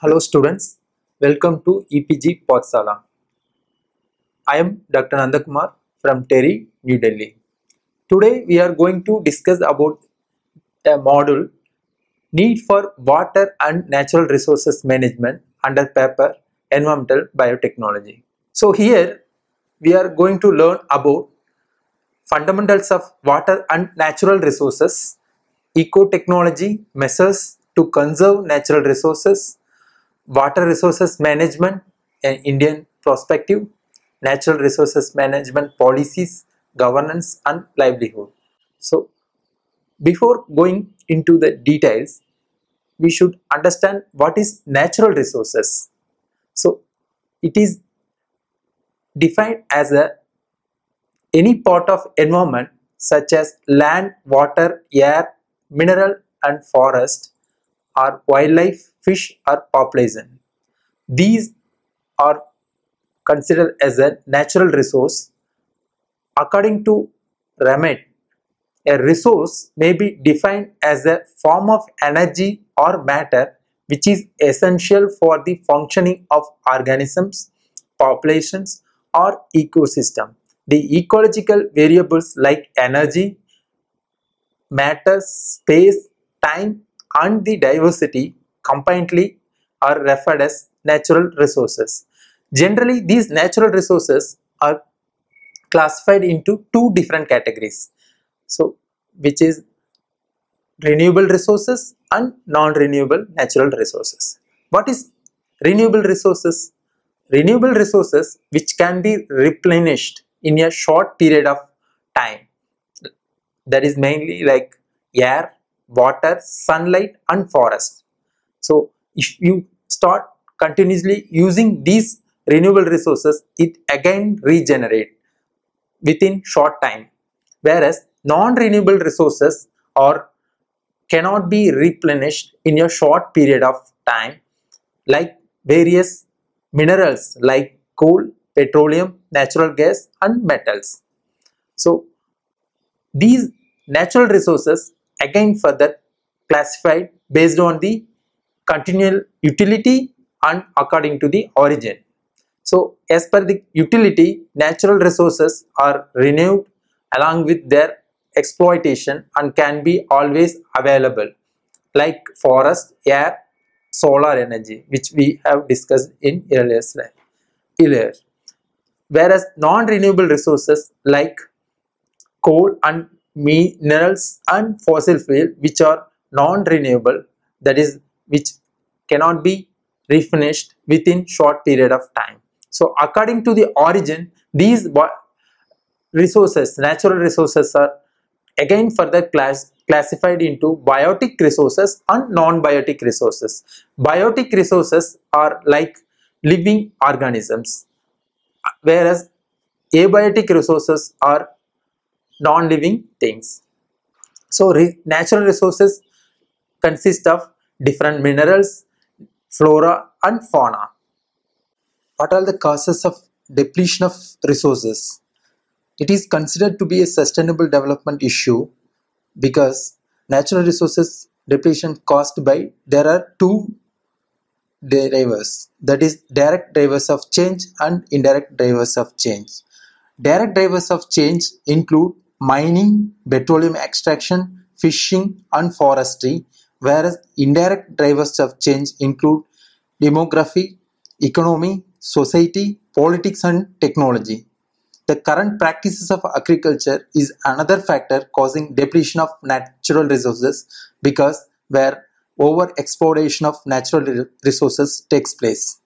Hello students, welcome to EPG Pathshala. I am Dr. Nandakumar from TERI, New Delhi. Today we are going to discuss about a module Need for Water and Natural Resources Management under paper Environmental Biotechnology. So here we are going to learn about fundamentals of water and natural resources, eco-technology measures to conserve natural resources, water resources management, an Indian perspective, natural resources management policies, governance and livelihood. So before going into the details, we should understand what is natural resources. So it is defined as a any part of environment such as land, water, air, mineral and forest or wildlife, fish or population. These are considered as a natural resource. According to Ramade, a resource may be defined as a form of energy or matter which is essential for the functioning of organisms, populations or ecosystem. The ecological variables like energy, matter, space, time and the diversity combinedly are referred as natural resources. Generally, these natural resources are classified into two different categories. So, which is renewable resources and non-renewable natural resources. What is renewable resources? Renewable resources which can be replenished in a short period of time. That is mainly like air, water, sunlight and forest. So, if you start continuously using these renewable resources, it again regenerate within short time. Whereas non-renewable resources are cannot be replenished in a short period of time like various minerals like coal, petroleum, natural gas and metals. So these natural resources again further classified based on the continual utility and according to the origin. So as per the utility, natural resources are renewed along with their exploitation and can be always available like forest, air, solar energy which we have discussed in earlier slide. Earlier. Whereas non-renewable resources like coal and minerals and fossil fuel which are non-renewable that is which cannot be refinished within short period of time. So according to the origin these resources natural resources are again further class, classified into biotic resources and non-biotic resources. Biotic resources are like living organisms whereas abiotic resources are non-living things. So re natural resources consist of different minerals, flora and fauna. What are the causes of depletion of resources? It is considered to be a sustainable development issue because natural resources depletion caused by there are two drivers that is direct drivers of change and indirect drivers of change. Direct drivers of change include mining, petroleum extraction, fishing and forestry whereas indirect drivers of change include demography, economy, society, politics and technology. The current practices of agriculture is another factor causing depletion of natural resources because where over exploitation of natural resources takes place.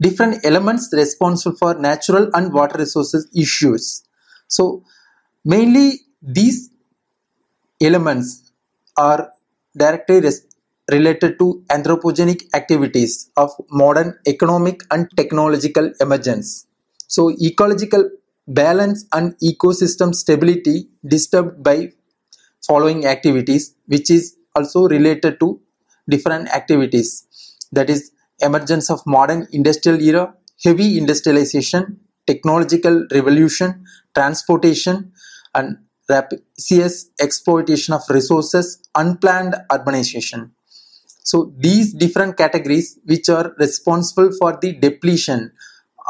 Different elements responsible for natural and water resources issues. So mainly these elements are directly related to anthropogenic activities of modern economic and technological emergence. So ecological balance and ecosystem stability disturbed by following activities which is also related to different activities that is emergence of modern industrial era heavy industrialization technological revolution transportation and rapacious exploitation of resources unplanned urbanization So these different categories which are responsible for the depletion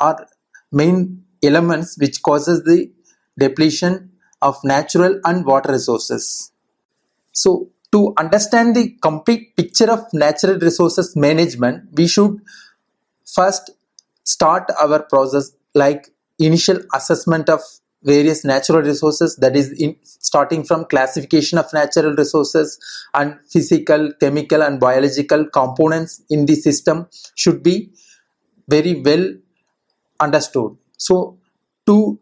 are main elements which causes the depletion of natural and water resources. So to understand the complete picture of natural resources management, we should first start our process like initial assessment of various natural resources that is in starting from classification of natural resources and physical chemical and biological components in the system should be very well understood. So to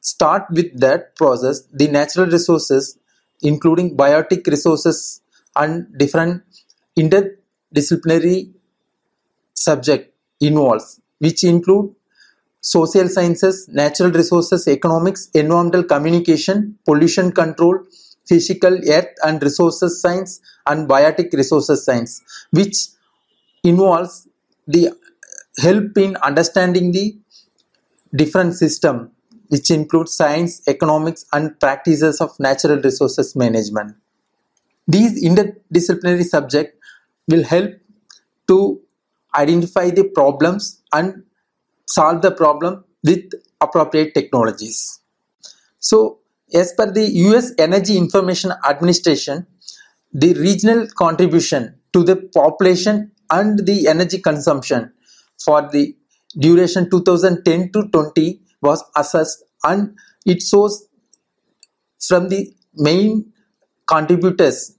start with that process the natural resources including biotic resources and different interdisciplinary subject involves which include social sciences, natural resources, economics, environmental communication, pollution control, physical earth and resources science and biotic resources science which involves the help in understanding the different system which includes science, economics and practices of natural resources management. These interdisciplinary subjects will help to identify the problems and solve the problem with appropriate technologies. So, as per the US Energy Information Administration, the regional contribution to the population and the energy consumption for the duration 2010 to 20 was assessed and it shows from the main contributors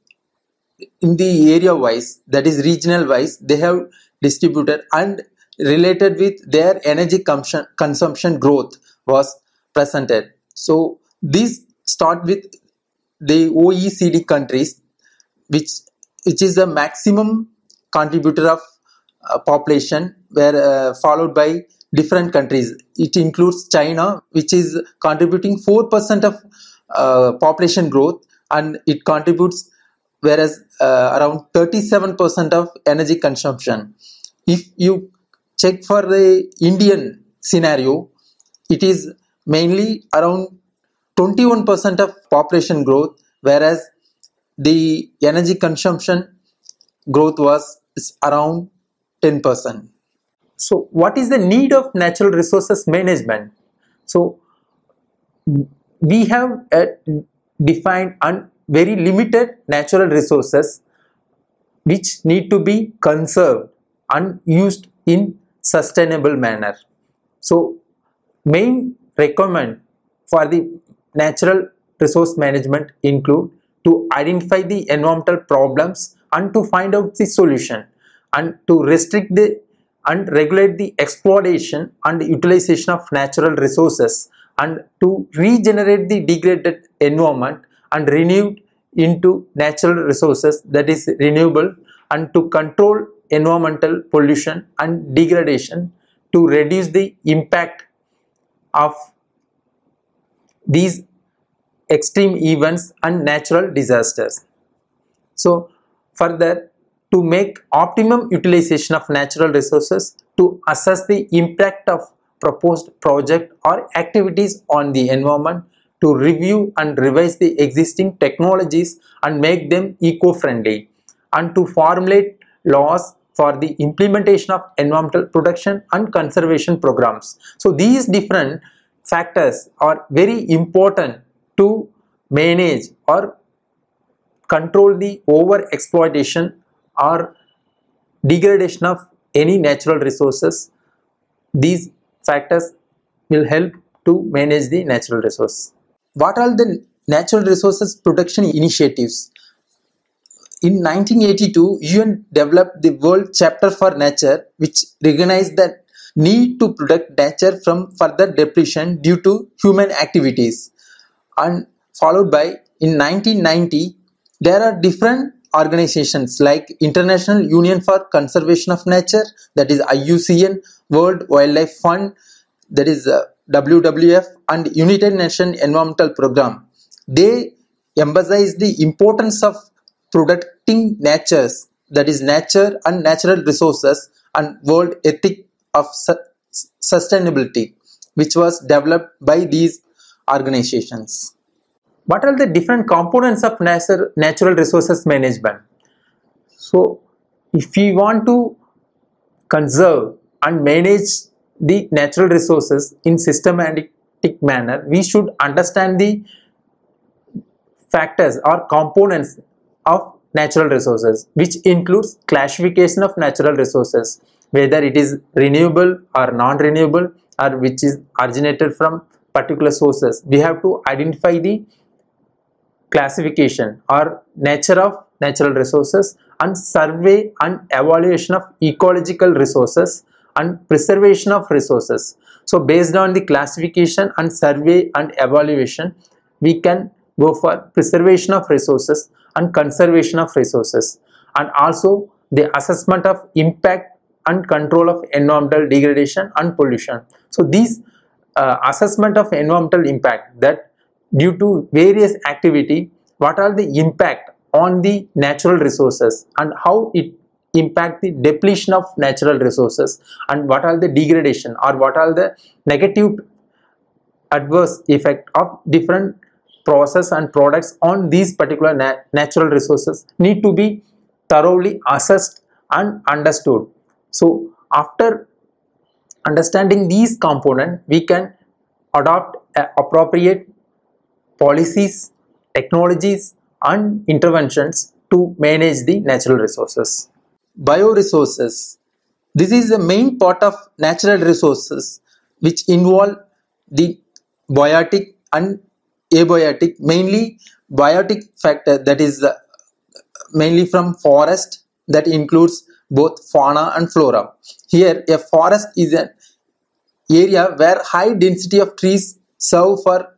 in the area wise that is regional wise they have distributed and related with their energy consumption growth was presented. So these start with the OECD countries which which is the maximum contributor of uh, population where uh, followed by different countries. It includes China which is contributing 4% of uh, population growth and it contributes whereas uh, around 37% of energy consumption. If you check for the Indian scenario, it is mainly around 21% of population growth, whereas the energy consumption growth was around 10%. So, what is the need of natural resources management? So, we have uh, defined and very limited natural resources which need to be conserved and used in sustainable manner. So main requirement for the natural resource management include to identify the environmental problems and to find out the solution and to restrict the and regulate the exploitation and utilization of natural resources and to regenerate the degraded environment and renew into natural resources that is renewable and to control environmental pollution and degradation to reduce the impact of these extreme events and natural disasters. So further to make optimum utilization of natural resources to assess the impact of proposed project or activities on the environment to review and revise the existing technologies and make them eco-friendly and to formulate laws for the implementation of environmental protection and conservation programs. So these different factors are very important to manage or control the over exploitation or degradation of any natural resources. These factors will help to manage the natural resource. What are the natural resources protection initiatives? In 1982, UN developed the World Charter for Nature, which recognized the need to protect nature from further depletion due to human activities. And followed by in 1990, there are different organizations like International Union for Conservation of Nature, that is IUCN, World Wildlife Fund, that is uh, WWF, and United Nations Environmental Program. They emphasize the importance of protecting natures that is nature and natural resources and world ethic of su- sustainability which was developed by these organizations. What are the different components of natural resources management? So if we want to conserve and manage the natural resources in systematic manner, we should understand the factors or components of natural resources which includes classification of natural resources whether it is renewable or non-renewable or which is originated from particular sources. We have to identify the classification or nature of natural resources and survey and evaluation of ecological resources and preservation of resources. So based on the classification and survey and evaluation we can go for preservation of resources and conservation of resources and also the assessment of impact and control of environmental degradation and pollution. So these uh, assessment of environmental impact that due to various activity what are the impact on the natural resources and how it impact the depletion of natural resources and what are the degradation or what are the negative adverse effect of different process and products on these particular na natural resources need to be thoroughly assessed and understood. So after understanding these components, we can adopt appropriate policies, technologies and interventions to manage the natural resources. Bioresources. This is the main part of natural resources which involve the biotic and abiotic mainly biotic factor that is uh, mainly from forest that includes both fauna and flora. Here a forest is an area where high density of trees serve for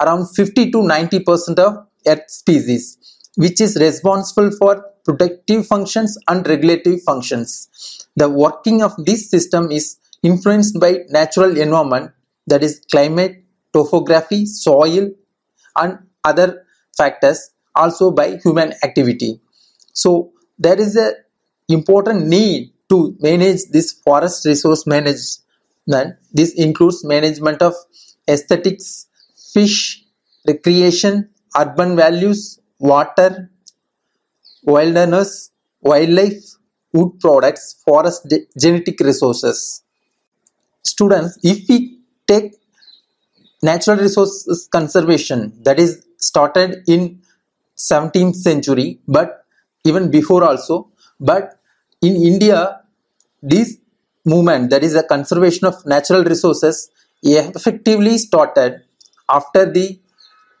around 50 to 90 percent of earth species which is responsible for protective functions and regulative functions. The working of this system is influenced by natural environment that is climate topography soil and other factors also by human activity. So there is a important need to manage this forest resource management. This includes management of aesthetics, fish, recreation, urban values, water, wilderness, wildlife, wood products, forest genetic resources. Students, if we take natural resources conservation that is started in 17th century but even before also but in india this movement that is the conservation of natural resources effectively started after the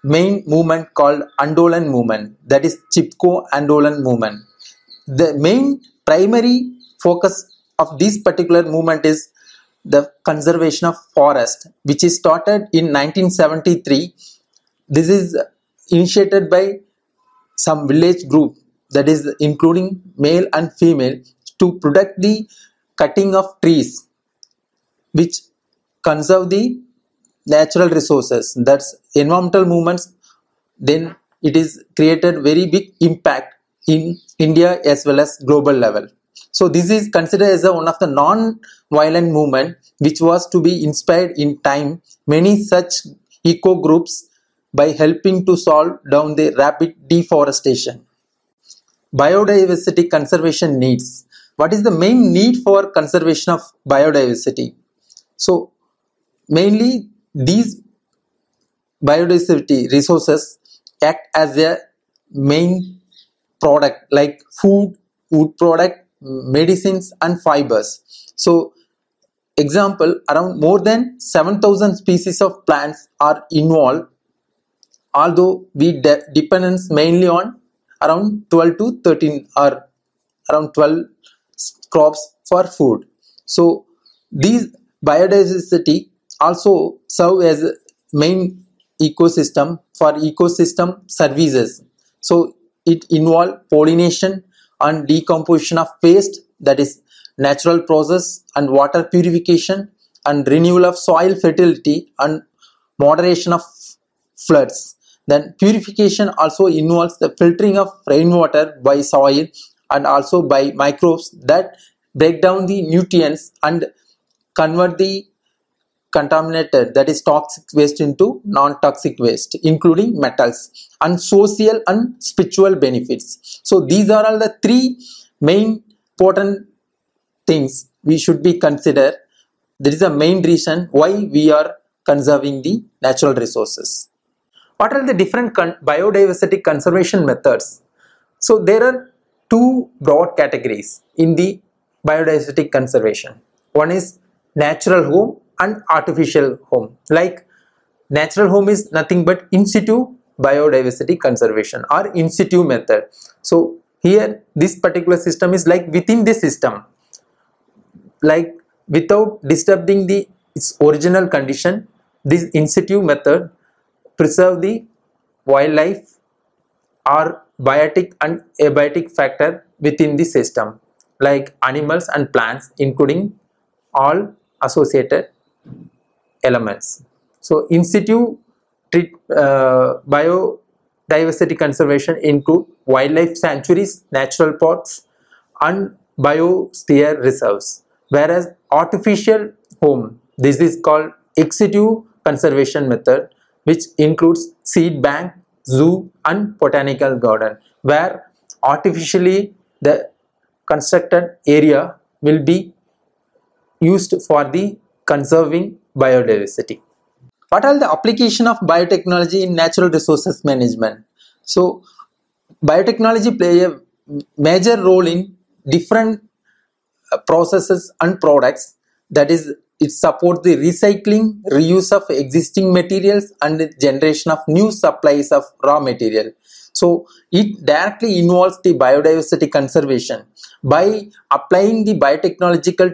main movement called Andolan movement that is Chipko Andolan movement. The main primary focus of this particular movement is the conservation of forest which is started in 1973 this is initiated by some village group that is including male and female to protect the cutting of trees which conserve the natural resources. That's environmental movements. Then it is created very big impact in india as well as global level so this is considered as a, one of the non-violent movement which was to be inspired in time many such eco groups by helping to solve down the rapid deforestation. Biodiversity conservation needs. What is the main need for conservation of biodiversity? So mainly these biodiversity resources act as a main product like food, wood product, medicines and fibers. So example around more than 7000 species of plants are involved although we de dependence mainly on around 12 to 13 or around 12 crops for food. So these biodiversity also serve as main ecosystem for ecosystem services. So it involve pollination, and decomposition of waste that is natural process and water purification and renewal of soil fertility and moderation of floods. Then purification also involves the filtering of rainwater by soil and also by microbes that break down the nutrients and convert the contaminated that is toxic waste into non-toxic waste including metals and social and spiritual benefits so these are all the three main important things we should be consider. There is a main reason why we are conserving the natural resources. What are the different con biodiversity conservation methods? So there are two broad categories in the biodiversity conservation. One is natural home and artificial home. Like natural home is nothing but in situ biodiversity conservation or in situ method. So here this particular system is like within the system like without disturbing the its original condition this in situ method preserve the wildlife or biotic and abiotic factor within the system like animals and plants including all associated elements. So in situ treat, uh, biodiversity conservation include wildlife sanctuaries, natural parks and biosphere reserves whereas artificial home this is called ex situ conservation method which includes seed bank, zoo and botanical garden where artificially the constructed area will be used for the conserving biodiversity. What are the application of biotechnology in natural resources management? So biotechnology play a major role in different uh, processes and products that is it supports the recycling reuse of existing materials and generation of new supplies of raw material so it directly involves the biodiversity conservation by applying the biotechnological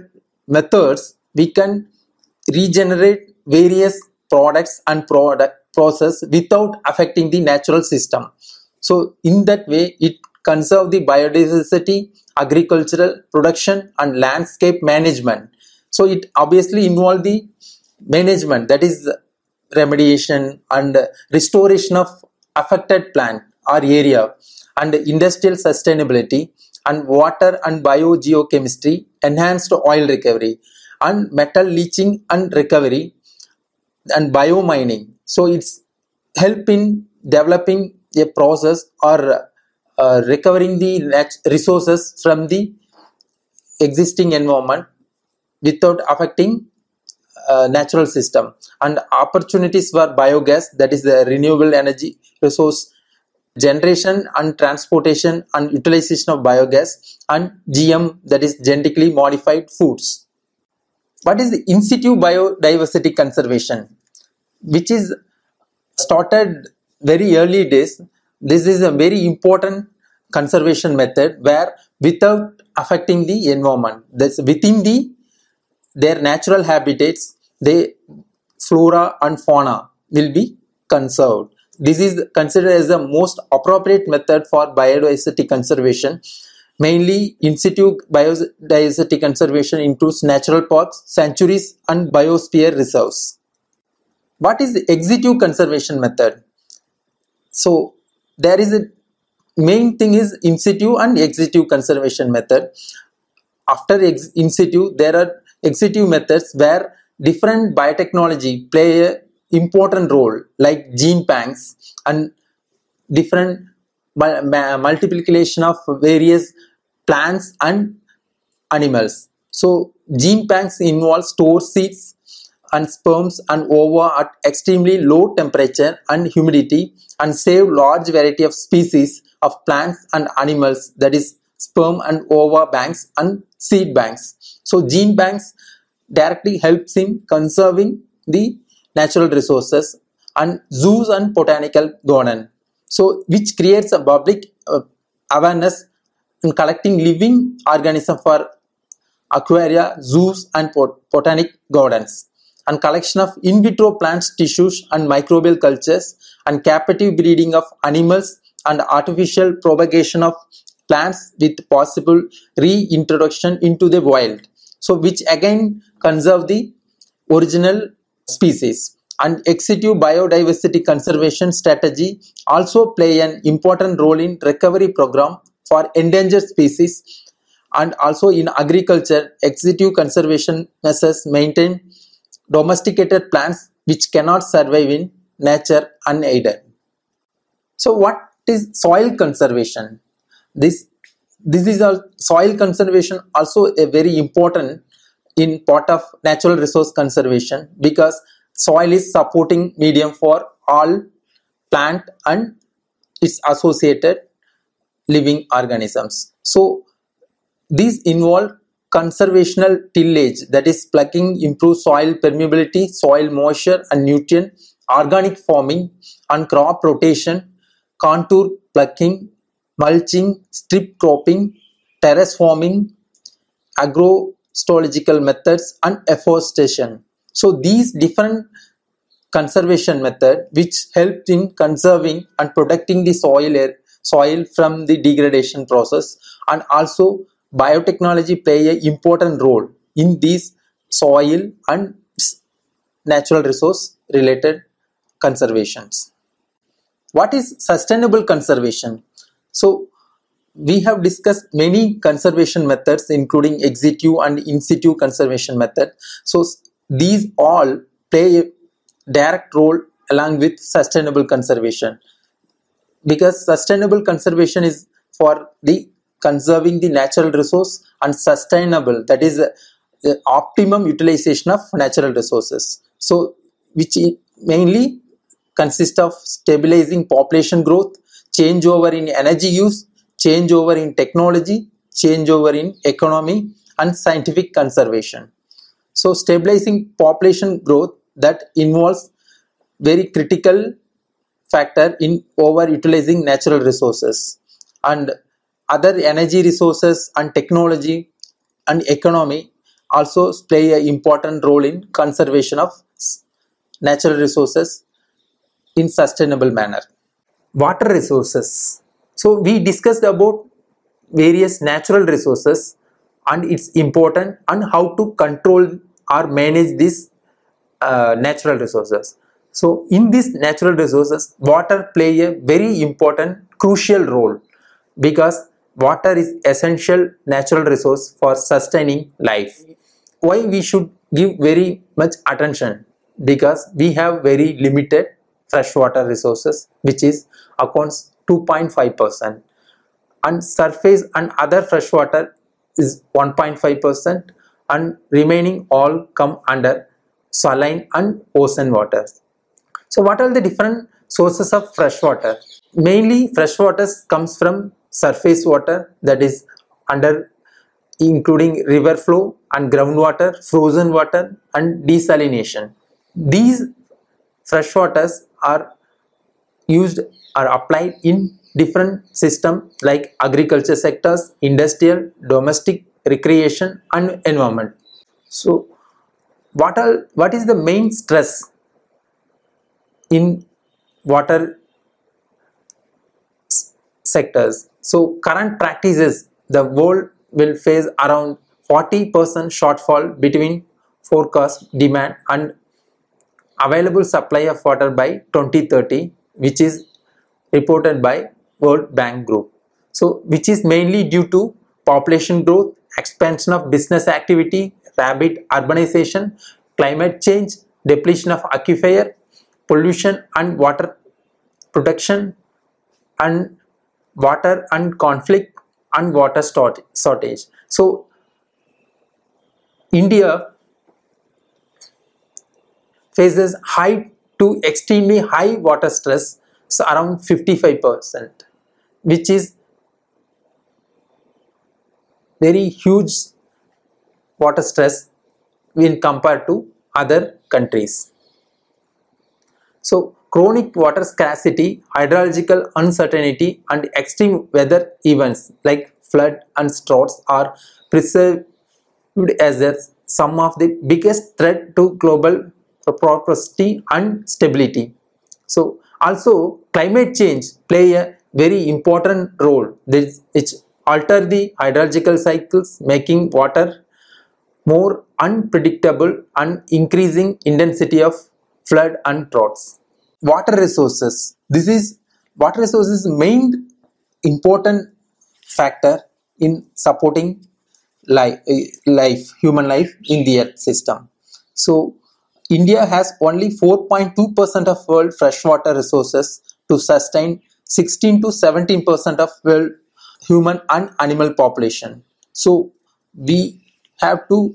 methods we can regenerate various products and product process without affecting the natural system. So in that way it conserve the biodiversity agricultural production and landscape management. So it obviously involve the management that is remediation and restoration of affected plant or area and industrial sustainability and water and biogeochemistry enhanced oil recovery and metal leaching and recovery and biomining so it's help in developing a process or uh, recovering the resources from the existing environment without affecting uh, natural system and opportunities for biogas that is the renewable energy resource generation and transportation and utilization of biogas and GM that is genetically modified foods. What is the in situ biodiversity conservation which is started very early days. This is a very important conservation method where without affecting the environment that's within the their natural habitats the flora and fauna will be conserved this is considered as the most appropriate method for biodiversity conservation. Mainly in situ biodiversity conservation includes natural parks, sanctuaries and biosphere reserves. What is the ex situ conservation method? So there is a main thing is in situ and ex situ conservation method. After ex, in situ there are ex situ methods where different biotechnology play a important role like gene banks and different multiplication of various plants and animals. So gene banks involve store seeds and sperms and ova at extremely low temperature and humidity and save large variety of species of plants and animals that is sperm and ova banks and seed banks. So gene banks directly helps in conserving the natural resources and zoos and botanical garden. So which creates a public uh, awareness in collecting living organisms for aquaria, zoos and bot botanic gardens and collection of in vitro plants, tissues and microbial cultures and captive breeding of animals and artificial propagation of plants with possible reintroduction into the wild. So which again conserve the original species and ex situ biodiversity conservation strategy also play an important role in recovery program for endangered species and also in agriculture ex situ conservation measures maintain domesticated plants which cannot survive in nature unaided. So what is soil conservation? This this is a soil conservation also a very important in part of natural resource conservation because soil is supporting medium for all plant and its associated living organisms. So these involve conservational tillage that is plucking improve soil permeability, soil moisture and nutrient, organic farming and crop rotation, contour plucking, mulching, strip cropping, terrace farming, agrostological methods and afforestation. So these different conservation method which helped in conserving and protecting the soil air, soil from the degradation process and also biotechnology play an important role in these soil and natural resource related conservations. What is sustainable conservation? So we have discussed many conservation methods including ex situ and in situ conservation method. So these all play a direct role along with sustainable conservation because sustainable conservation is for the conserving the natural resource and sustainable that is the optimum utilization of natural resources. So which mainly consist of stabilizing population growth changeover in energy use changeover in technology changeover in economy and scientific conservation. So stabilizing population growth that involves very critical factor in over utilizing natural resources and other energy resources and technology and economy also play an important role in conservation of natural resources in sustainable manner. Water resources. So we discussed about various natural resources and its important and how to control or manage these uh, natural resources. So in these natural resources, water play a very important crucial role because water is essential natural resource for sustaining life. Why we should give very much attention? Because we have very limited freshwater resources which is accounts 2.5% and surface and other freshwater is 1.5% and remaining all come under saline and ocean waters. So what are the different sources of fresh water? Mainly fresh water comes from surface water that is under including river flow and groundwater, frozen water and desalination. These fresh waters are used or applied in different system like agriculture sectors, industrial, domestic, recreation and environment. So what are what is the main stress in water sectors? So current practices the world will face around 40% shortfall between forecast demand and available supply of water by 2030 which is reported by World Bank Group. So which is mainly due to population growth, expansion of business activity, rapid urbanization, climate change, depletion of aquifer, pollution and water protection and water and conflict and water shortage. So India faces high to extremely high water stress so around 55% which is very huge water stress when compared to other countries. So chronic water scarcity, hydrological uncertainty and extreme weather events like flood and droughts are perceived as a, some of the biggest threat to global prosperity and stability. So also climate change play a very important role. It alter the hydrological cycles making water more unpredictable and increasing intensity of flood and droughts. Water resources. This is water resources main important factor in supporting life, life human life in the earth system. So India has only 4.2% of world freshwater resources to sustain 16 to 17% of world human and animal population. So we have to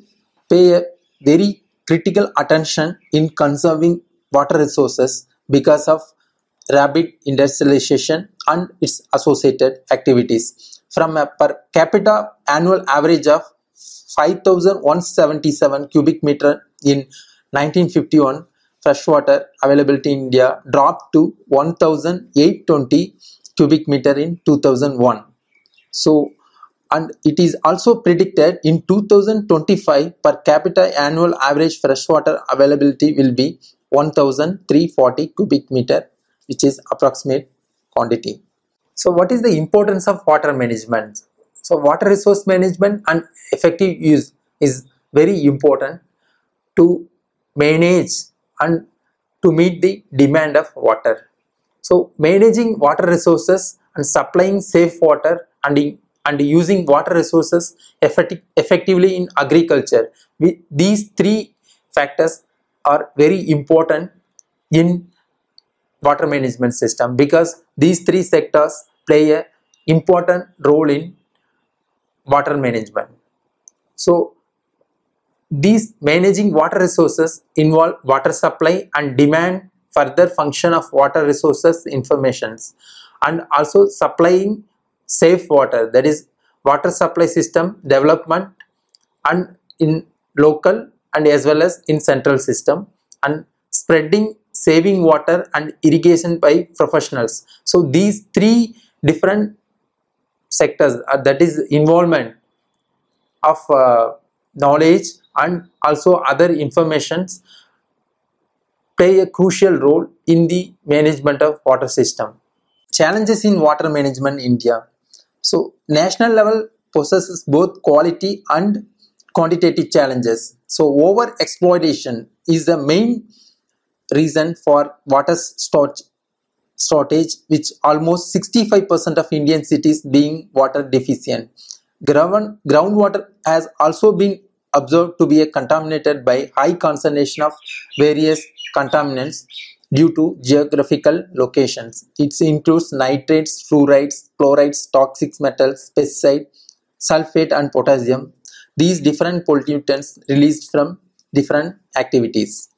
pay a very critical attention in conserving water resources because of rapid industrialization and its associated activities. From a per capita annual average of 5177 cubic meter in 1951, freshwater availability in India dropped to 1820 cubic meter in 2001. So, and it is also predicted in 2025 per capita annual average freshwater availability will be 1340 cubic meter which is approximate quantity. So what is the importance of water management? So water resource management and effective use is very important to manage and to meet the demand of water. So managing water resources and supplying safe water and, and using water resources effecti effectively in agriculture. We, these three factors are very important in water management system because these three sectors play a important role in water management. So these managing water resources involve water supply and demand further function of water resources informations and also supplying safe water that is water supply system development and in local and as well as in central system and spreading saving water and irrigation by professionals so these three different sectors uh, that is involvement of uh, knowledge and also other informations play a crucial role in the management of water system. Challenges in water management in India. So national level possesses both quality and quantitative challenges. So over exploitation is the main reason for water shortage which almost 65% of Indian cities being water deficient. Ground, groundwater has also been observed to be contaminated by high concentration of various contaminants due to geographical locations. It includes nitrates, fluorides, chlorides, toxic metals, pesticide, sulfate and potassium. These different pollutants released from different activities.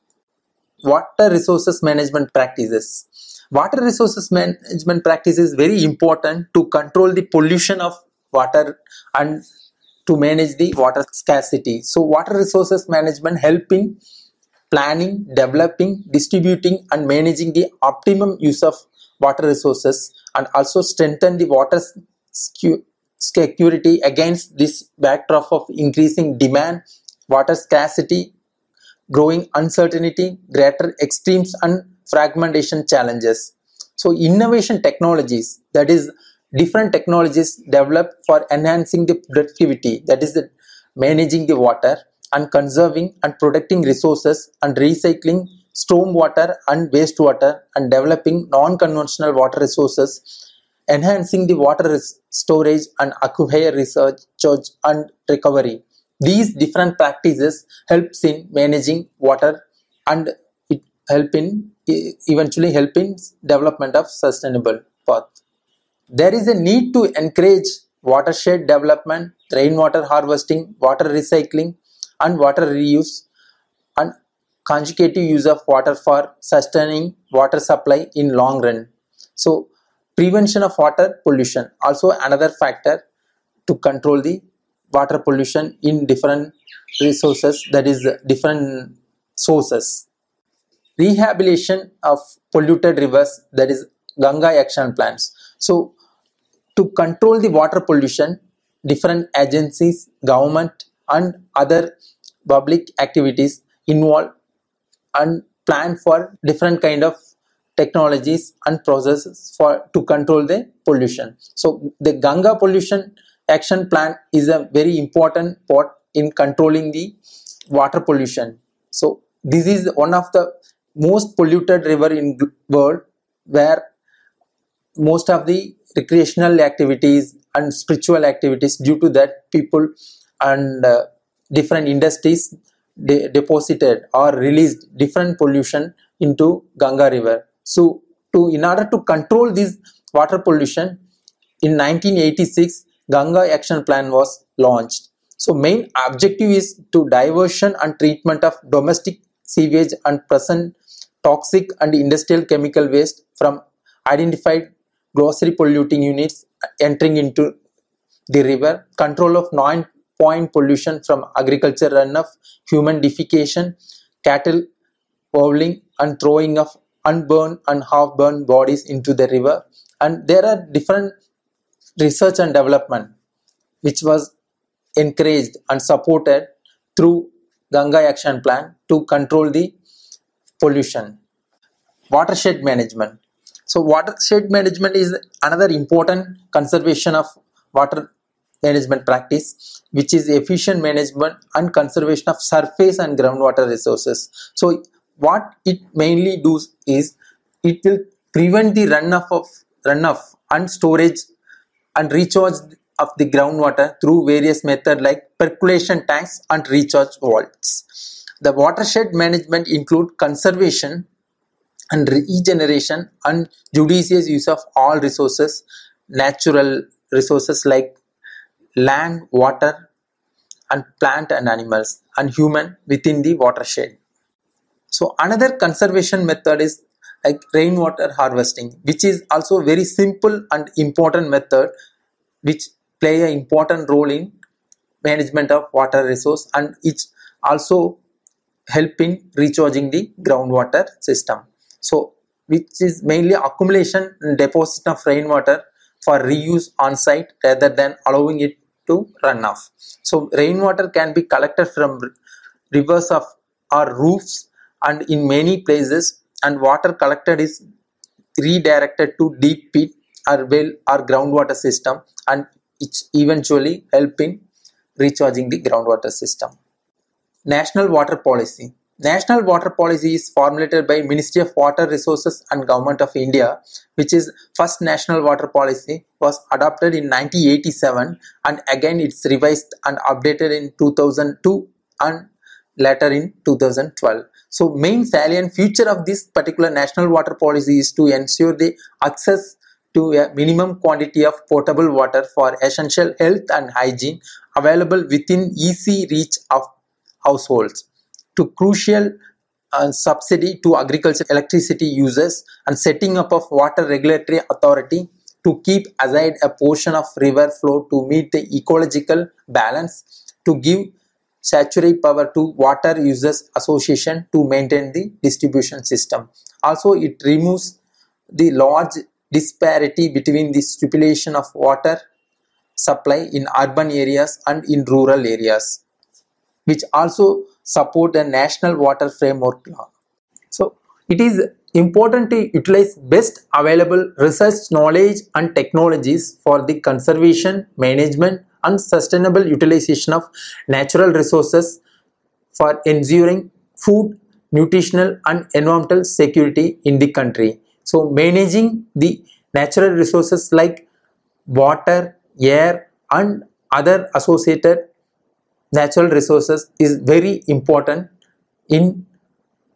Water resources management practices. Water resources management practice is very important to control the pollution of water and to manage the water scarcity. So water resources management help in planning, developing, distributing and managing the optimum use of water resources and also strengthen the water security against this backdrop of increasing demand, water scarcity, growing uncertainty, greater extremes and fragmentation challenges. So innovation technologies that is different technologies developed for enhancing the productivity that is the managing the water and conserving and protecting resources and recycling stormwater and wastewater and developing non-conventional water resources enhancing the water storage and aquifer research and recovery. These different practices helps in managing water and it help in eventually help in development of sustainable path. There is a need to encourage watershed development, rainwater harvesting, water recycling and water reuse and conjunctive use of water for sustaining water supply in long run. So prevention of water pollution also another factor to control the water pollution in different resources that is different sources. Rehabilitation of polluted rivers that is Ganga action plans. So to control the water pollution, different agencies, government and other public activities involve and plan for different kind of technologies and processes for to control the pollution. So the Ganga pollution action plan is a very important part in controlling the water pollution. So this is one of the most polluted river in world where most of the recreational activities and spiritual activities due to that people and uh, different industries de deposited or released different pollution into Ganga river. So to in order to control this water pollution in 1986 Ganga Action Plan was launched. So main objective is to diversion and treatment of domestic sewage and present toxic and industrial chemical waste from identified grossly polluting units entering into the river, control of non-point pollution from agriculture runoff, human defecation, cattle fouling and throwing of unburned and half-burned bodies into the river. And there are different research and development which was encouraged and supported through Ganga Action Plan to control the pollution. Watershed management. So watershed management is another important conservation of water management practice which is efficient management and conservation of surface and groundwater resources. So what it mainly does is it will prevent the runoff of runoff and storage and recharge of the groundwater through various methods like percolation tanks and recharge vaults. The watershed management include conservation and regeneration and judicious use of all resources, natural resources like land, water, and plant and animals and human within the watershed. So another conservation method is like rainwater harvesting which is also a very simple and important method which play an important role in management of water resource and it's also help in recharging the groundwater system. So which is mainly accumulation and deposit of rainwater for reuse on site rather than allowing it to run off. So rainwater can be collected from rivers of or roofs and in many places and water collected is redirected to deep pit or well or groundwater system and it's eventually helping recharging the groundwater system. National Water Policy National Water Policy is formulated by Ministry of Water Resources and Government of India, which is first national water policy was adopted in 1987 and again it's revised and updated in 2002 and later in 2012. So main salient feature of this particular national water policy is to ensure the access to a minimum quantity of potable water for essential health and hygiene available within easy reach of households to crucial uh, subsidy to agriculture electricity users and setting up of water regulatory authority to keep aside a portion of river flow to meet the ecological balance to give statutory power to water users association to maintain the distribution system. Also it removes the large disparity between the stipulation of water supply in urban areas and in rural areas which also support the national water framework law. So it is important to utilize best available research knowledge and technologies for the conservation, management and sustainable utilization of natural resources for ensuring food, nutritional and environmental security in the country. So managing the natural resources like water, air and other associated natural resources is very important in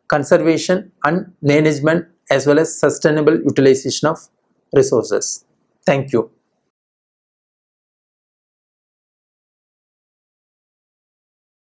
conservation and management as well as sustainable utilization of resources. Thank you.